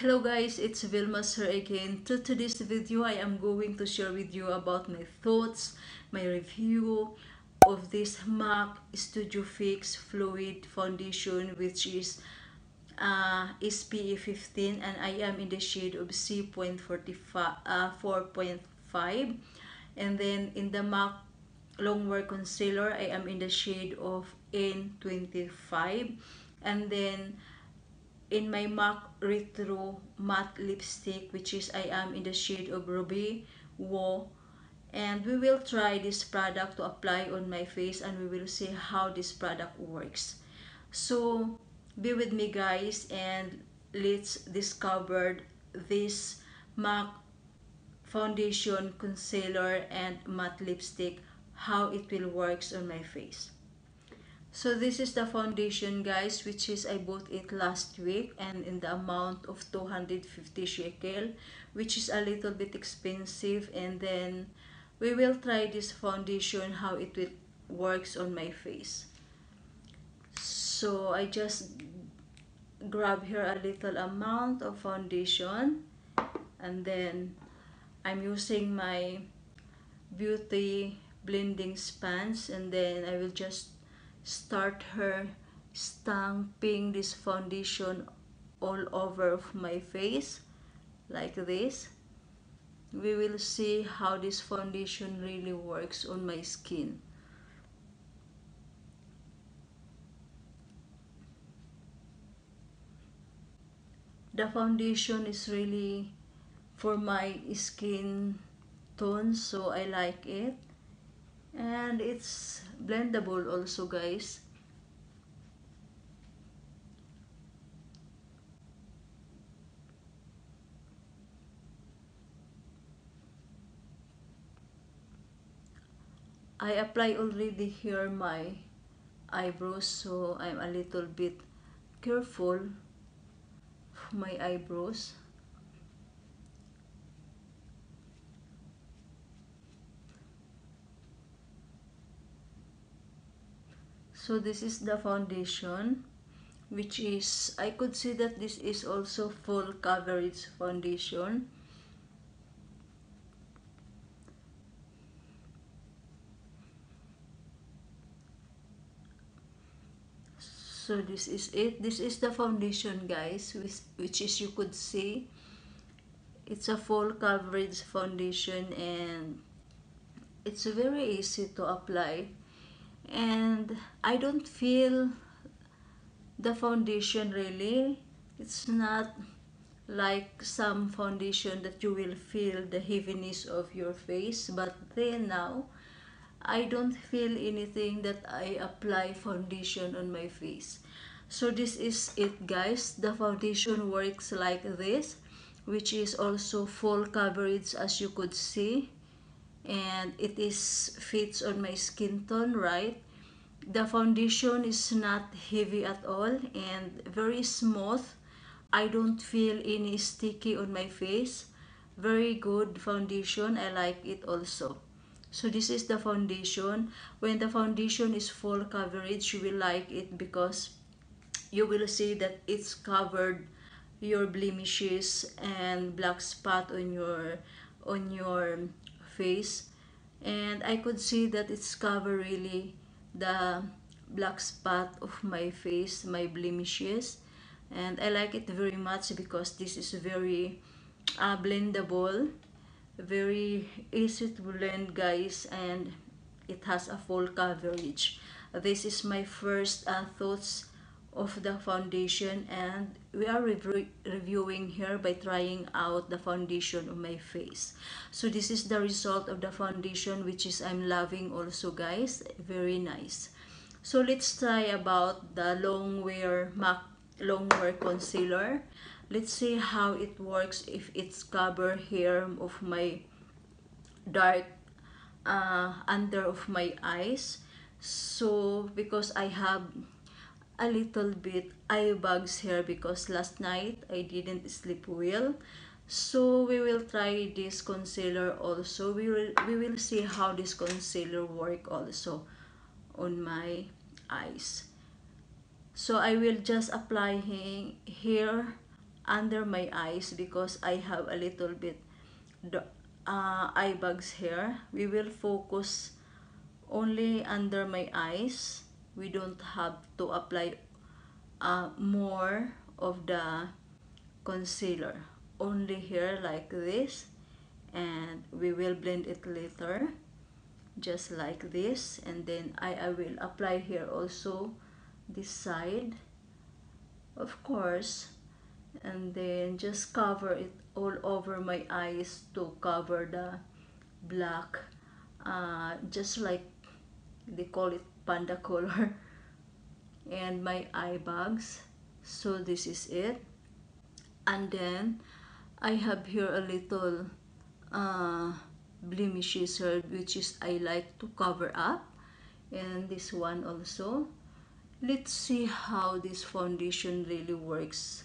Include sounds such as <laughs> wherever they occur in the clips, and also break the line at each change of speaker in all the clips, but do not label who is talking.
Hello guys, it's Vilma here again. To today's video, I am going to share with you about my thoughts, my review of this MAC Studio Fix Fluid Foundation which is uh, SPF 15 and I am in the shade of C.4.5 uh, 4.5 and then in the MAC Longwear Concealer, I am in the shade of N25 and then in my MAC Retro Matte Lipstick which is I am in the shade of Ruby Woo and we will try this product to apply on my face and we will see how this product works. So be with me guys and let's discover this MAC foundation, concealer and matte lipstick how it will works on my face. So this is the foundation guys which is I bought it last week and in the amount of 250 shekel which is a little bit expensive and then we will try this foundation how it works on my face. So I just grab here a little amount of foundation and then I'm using my beauty blending sponge and then I will just start her stamping this foundation all over my face like this. We will see how this foundation really works on my skin. The foundation is really for my skin tone so I like it and it's blendable also guys. I apply already here my eyebrows so I'm a little bit careful my eyebrows so this is the foundation which is I could see that this is also full coverage foundation. So this is it. This is the foundation guys which, which is you could see it's a full coverage foundation and it's very easy to apply and I don't feel the foundation really. It's not like some foundation that you will feel the heaviness of your face. But then now I don't feel anything that I apply foundation on my face. So this is it guys. The foundation works like this which is also full coverage as you could see and it is fits on my skin tone right? The foundation is not heavy at all and very smooth. I don't feel any sticky on my face. Very good foundation. I like it also. So this is the foundation. When the foundation is full coverage you will like it because you will see that it's covered your blemishes and black spot on your on your face and I could see that it's cover really the black spot of my face, my blemishes and I like it very much because this is very uh, blendable very easy to blend guys and it has a full coverage. This is my first uh, thoughts of the foundation and we are re reviewing here by trying out the foundation on my face. So this is the result of the foundation which is I'm loving also guys. Very nice. So let's try about the long wear MAC long wear concealer. Let's see how it works if it's cover here of my dark uh, under of my eyes. So because I have a little bit eye bags here because last night I didn't sleep well so we will try this concealer also we will we will see how this concealer work also on my eyes so I will just apply here under my eyes because I have a little bit uh, eye bags here. We will focus only under my eyes. We don't have to apply uh, more of the concealer. Only here like this and we will blend it later just like this and then I, I will apply here also this side of course and then just cover it all over my eyes to cover the black uh, just like they call it panda color <laughs> and my eye bags. So this is it. And then I have here a little uh, blemishes which is I like to cover up. And this one also. Let's see how this foundation really works.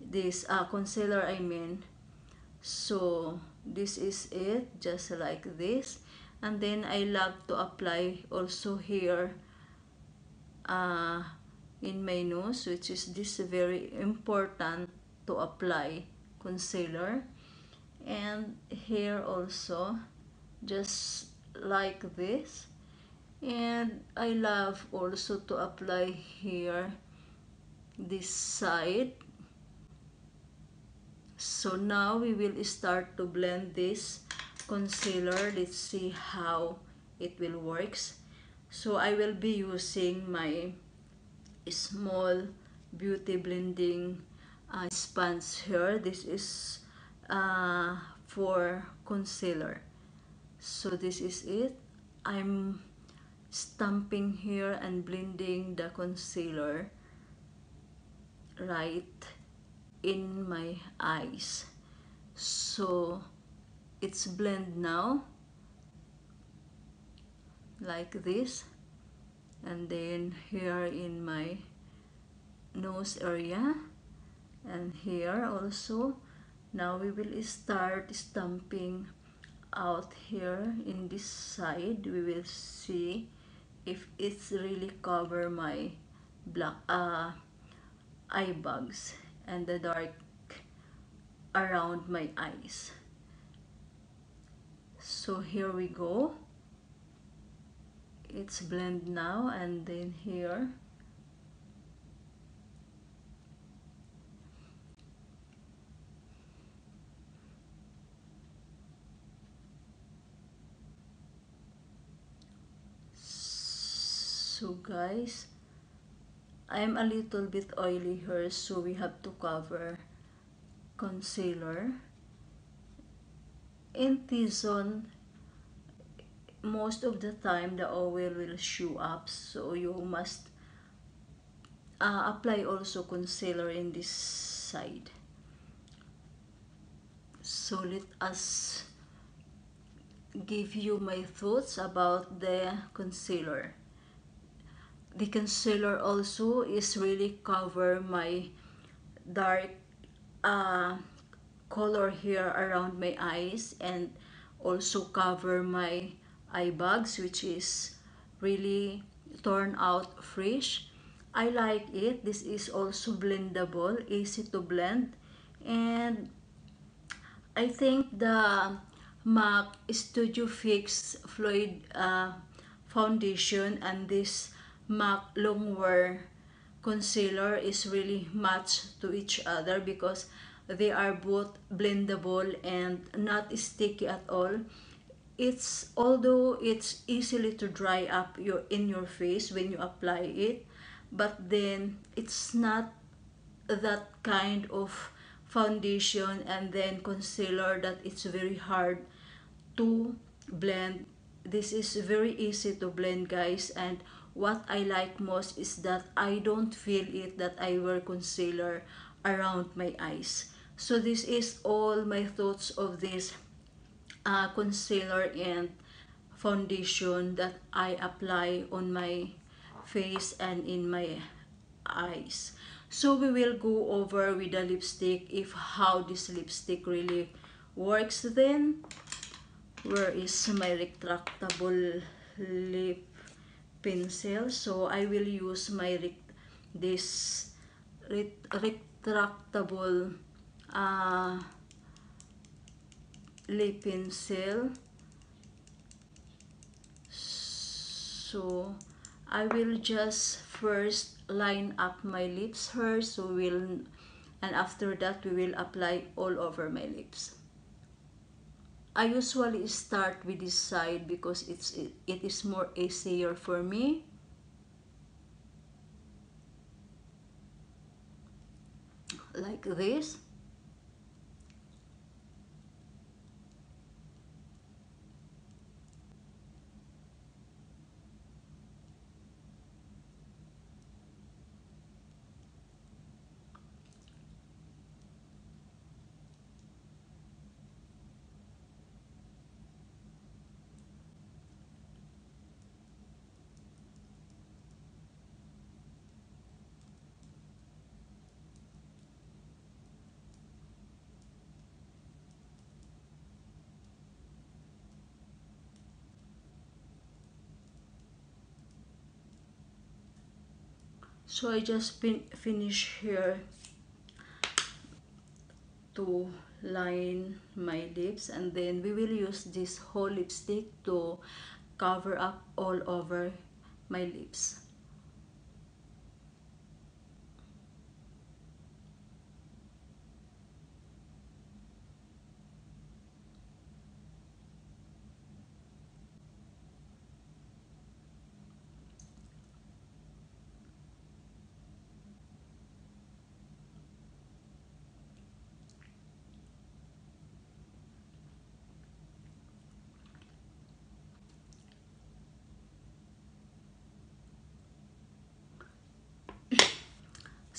This uh, concealer I mean. So this is it just like this and then I love to apply also here uh, in my nose which is this very important to apply concealer. And here also just like this. And I love also to apply here this side. So now we will start to blend this concealer. Let's see how it will works. So I will be using my small beauty blending uh, sponge here. This is uh, for concealer. So this is it. I'm stamping here and blending the concealer right in my eyes. So it's blend now like this and then here in my nose area and here also. Now we will start stamping out here in this side. We will see if it's really cover my black uh, eye bags and the dark around my eyes so here we go. It's blend now and then here. So guys I'm a little bit oily here so we have to cover concealer in T-zone most of the time the oil will show up. So you must uh, apply also concealer in this side. So let us give you my thoughts about the concealer the concealer also is really cover my dark uh, color here around my eyes and also cover my eye bags which is really torn out fresh. I like it. This is also blendable easy to blend. And I think the MAC Studio Fix Fluid uh, Foundation and this MAC Longwear concealer is really matched to each other because they are both blendable and not sticky at all it's although it's easily to dry up your in your face when you apply it but then it's not that kind of foundation and then concealer that it's very hard to blend this is very easy to blend guys and what I like most is that I don't feel it that I wear concealer around my eyes. So this is all my thoughts of this uh, concealer and foundation that I apply on my face and in my eyes. So we will go over with the lipstick if how this lipstick really works then. Where is my retractable lip pencil so I will use my this retractable uh, lip pencil so I will just first line up my lips first so we'll and after that we will apply all over my lips. I usually start with this side because it's it, it is more easier for me. Like this so I just fin finish here to line my lips and then we will use this whole lipstick to cover up all over my lips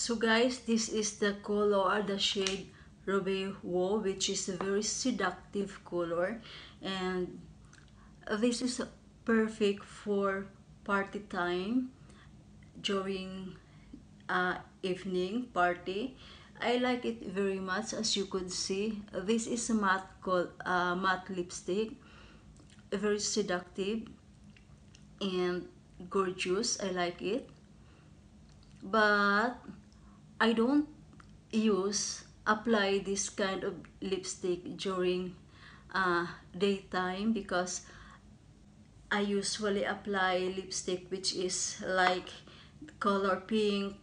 So guys, this is the color, the shade Ruby Robeo, which is a very seductive color. And this is perfect for party time during uh, evening party. I like it very much as you could see. This is a matte, uh, matte lipstick. Very seductive and gorgeous. I like it. But I don't use apply this kind of lipstick during uh, daytime because I usually apply lipstick which is like color pink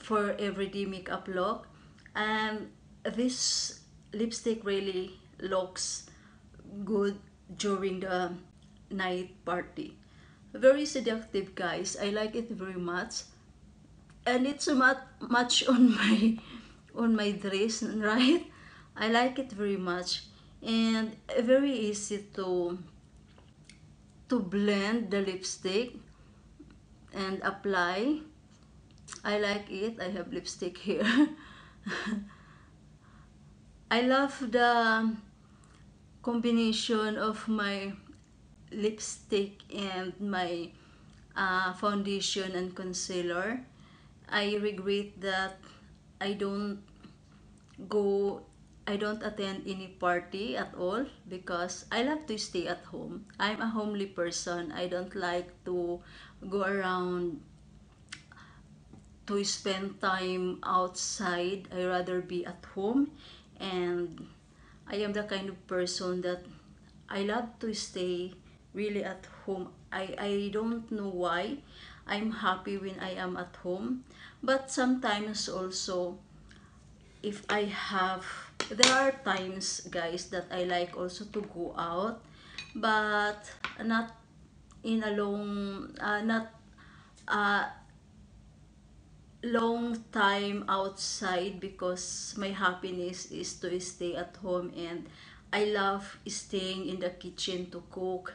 for everyday makeup look and this lipstick really looks good during the night party. Very seductive guys. I like it very much it's not much on my on my dress right? I like it very much. And very easy to to blend the lipstick and apply. I like it. I have lipstick here. <laughs> I love the combination of my lipstick and my uh, foundation and concealer I regret that I don't go I don't attend any party at all because I love to stay at home. I'm a homely person. I don't like to go around to spend time outside. I rather be at home and I am the kind of person that I love to stay really at home. I, I don't know why. I'm happy when I am at home. But sometimes also, if I have, there are times, guys, that I like also to go out. But not in a long, uh, not uh, long time outside because my happiness is to stay at home and I love staying in the kitchen to cook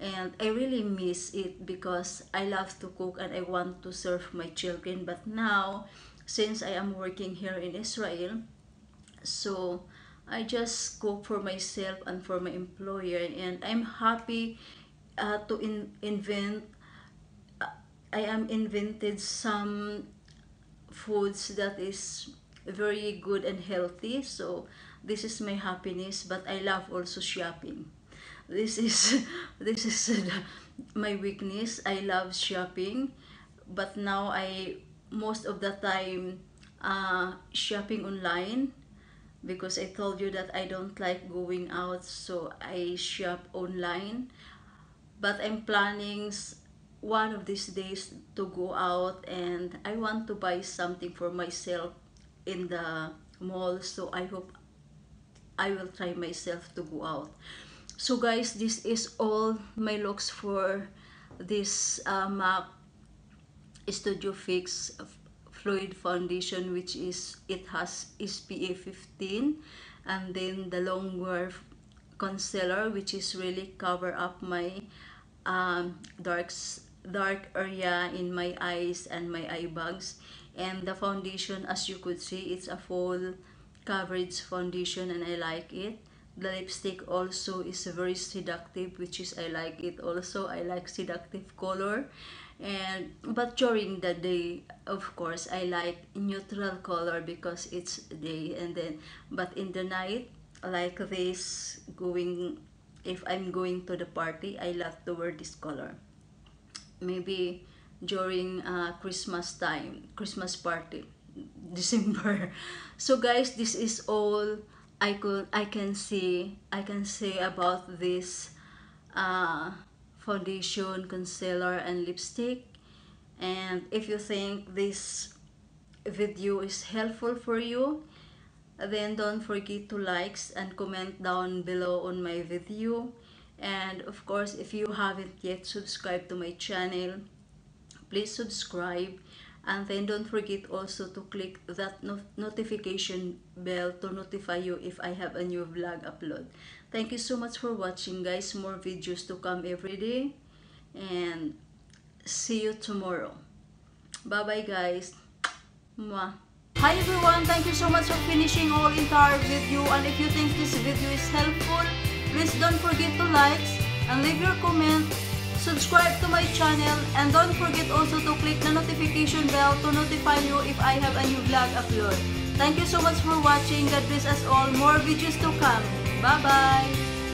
and I really miss it because I love to cook and I want to serve my children. But now since I am working here in Israel so I just cook for myself and for my employer. And I'm happy uh, to in invent uh, I am invented some foods that is very good and healthy. So this is my happiness but I love also shopping this is <laughs> this is <laughs> my weakness. I love shopping but now i most of the time uh, shopping online because I told you that I don't like going out so I shop online. But I'm planning one of these days to go out and I want to buy something for myself in the mall so I hope I will try myself to go out so guys this is all my looks for this uh, MAC Studio Fix Fluid Foundation which is it has SPF 15 and then the Longwear concealer which is really cover up my um, dark dark area in my eyes and my eye bags. And the foundation as you could see it's a full coverage foundation and I like it the lipstick also is very seductive which is I like it also. I like seductive color. And but during the day of course I like neutral color because it's day and then but in the night like this going if I'm going to the party I love to wear this color. Maybe during uh, Christmas time Christmas party <laughs> December. So guys this is all I could I can see I can say about this uh, foundation concealer and lipstick. And if you think this video is helpful for you then don't forget to likes and comment down below on my video. And of course if you haven't yet subscribed to my channel please subscribe and then don't forget also to click that no notification bell to notify you if I have a new vlog upload. Thank you so much for watching guys. More videos to come every day. And see you tomorrow. Bye bye guys. Mwah. Hi everyone, thank you so much for finishing all entire video and if you think this video is helpful, please don't forget to like and leave your comment, subscribe to my channel and don't forget also to click the notification bell to notify you if I have a new vlog upload. Thank you so much for watching. God bless us all. More videos to come. Bye-bye.